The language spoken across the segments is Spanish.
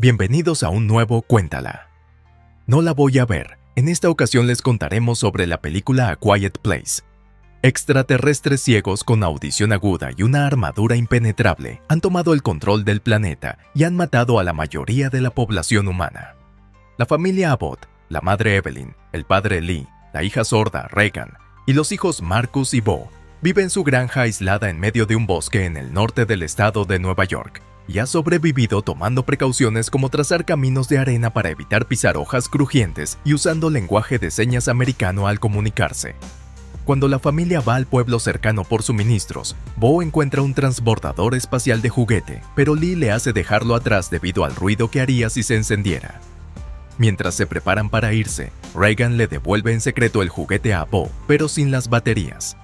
Bienvenidos a un nuevo Cuéntala. No la voy a ver. En esta ocasión les contaremos sobre la película A Quiet Place. Extraterrestres ciegos con audición aguda y una armadura impenetrable han tomado el control del planeta y han matado a la mayoría de la población humana. La familia Abbott, la madre Evelyn, el padre Lee, la hija sorda Reagan y los hijos Marcus y Bo viven en su granja aislada en medio de un bosque en el norte del estado de Nueva York y ha sobrevivido tomando precauciones como trazar caminos de arena para evitar pisar hojas crujientes y usando lenguaje de señas americano al comunicarse. Cuando la familia va al pueblo cercano por suministros, Bo encuentra un transbordador espacial de juguete, pero Lee le hace dejarlo atrás debido al ruido que haría si se encendiera. Mientras se preparan para irse, Reagan le devuelve en secreto el juguete a Bo, pero sin las baterías.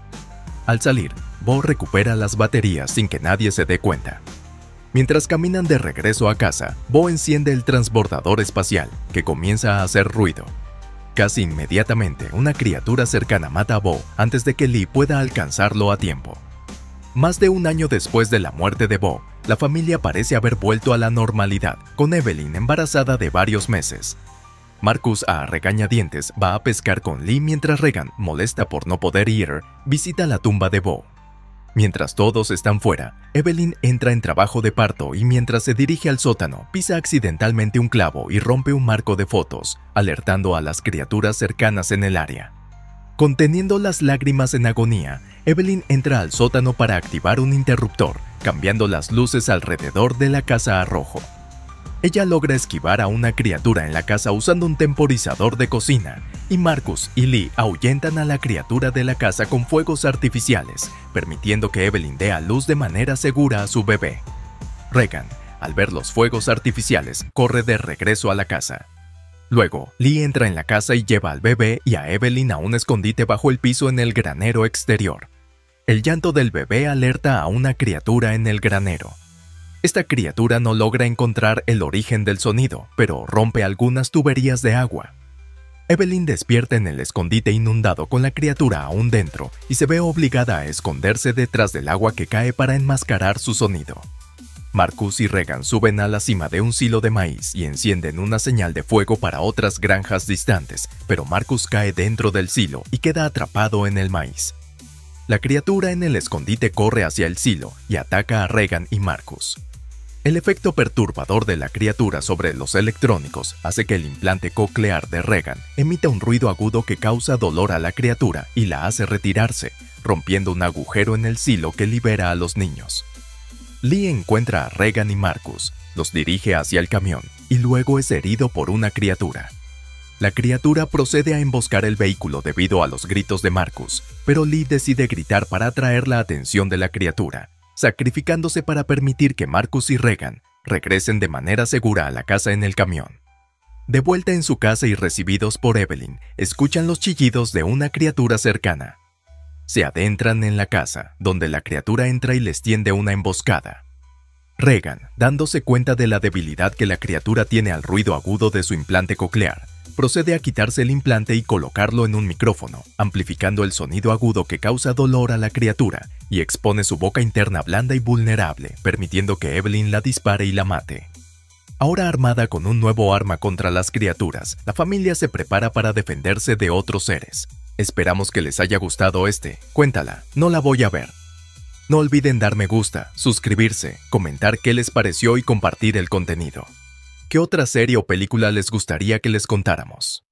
Al salir, Bo recupera las baterías sin que nadie se dé cuenta. Mientras caminan de regreso a casa, Bo enciende el transbordador espacial, que comienza a hacer ruido. Casi inmediatamente, una criatura cercana mata a Bo antes de que Lee pueda alcanzarlo a tiempo. Más de un año después de la muerte de Bo, la familia parece haber vuelto a la normalidad, con Evelyn embarazada de varios meses. Marcus a regañadientes va a pescar con Lee mientras Regan, molesta por no poder ir, visita la tumba de Bo. Mientras todos están fuera, Evelyn entra en trabajo de parto y mientras se dirige al sótano, pisa accidentalmente un clavo y rompe un marco de fotos, alertando a las criaturas cercanas en el área. Conteniendo las lágrimas en agonía, Evelyn entra al sótano para activar un interruptor, cambiando las luces alrededor de la casa a rojo. Ella logra esquivar a una criatura en la casa usando un temporizador de cocina, y Marcus y Lee ahuyentan a la criatura de la casa con fuegos artificiales, permitiendo que Evelyn dé a luz de manera segura a su bebé. Regan, al ver los fuegos artificiales, corre de regreso a la casa. Luego, Lee entra en la casa y lleva al bebé y a Evelyn a un escondite bajo el piso en el granero exterior. El llanto del bebé alerta a una criatura en el granero, esta criatura no logra encontrar el origen del sonido, pero rompe algunas tuberías de agua. Evelyn despierta en el escondite inundado con la criatura aún dentro y se ve obligada a esconderse detrás del agua que cae para enmascarar su sonido. Marcus y Regan suben a la cima de un silo de maíz y encienden una señal de fuego para otras granjas distantes, pero Marcus cae dentro del silo y queda atrapado en el maíz. La criatura en el escondite corre hacia el silo y ataca a Regan y Marcus. El efecto perturbador de la criatura sobre los electrónicos hace que el implante coclear de Regan emita un ruido agudo que causa dolor a la criatura y la hace retirarse, rompiendo un agujero en el silo que libera a los niños. Lee encuentra a Regan y Marcus, los dirige hacia el camión y luego es herido por una criatura. La criatura procede a emboscar el vehículo debido a los gritos de Marcus, pero Lee decide gritar para atraer la atención de la criatura sacrificándose para permitir que Marcus y Regan regresen de manera segura a la casa en el camión. De vuelta en su casa y recibidos por Evelyn, escuchan los chillidos de una criatura cercana. Se adentran en la casa, donde la criatura entra y les tiende una emboscada. Regan, dándose cuenta de la debilidad que la criatura tiene al ruido agudo de su implante coclear, procede a quitarse el implante y colocarlo en un micrófono, amplificando el sonido agudo que causa dolor a la criatura y expone su boca interna blanda y vulnerable, permitiendo que Evelyn la dispare y la mate. Ahora armada con un nuevo arma contra las criaturas, la familia se prepara para defenderse de otros seres. Esperamos que les haya gustado este. Cuéntala, no la voy a ver. No olviden dar me gusta, suscribirse, comentar qué les pareció y compartir el contenido. ¿Qué otra serie o película les gustaría que les contáramos?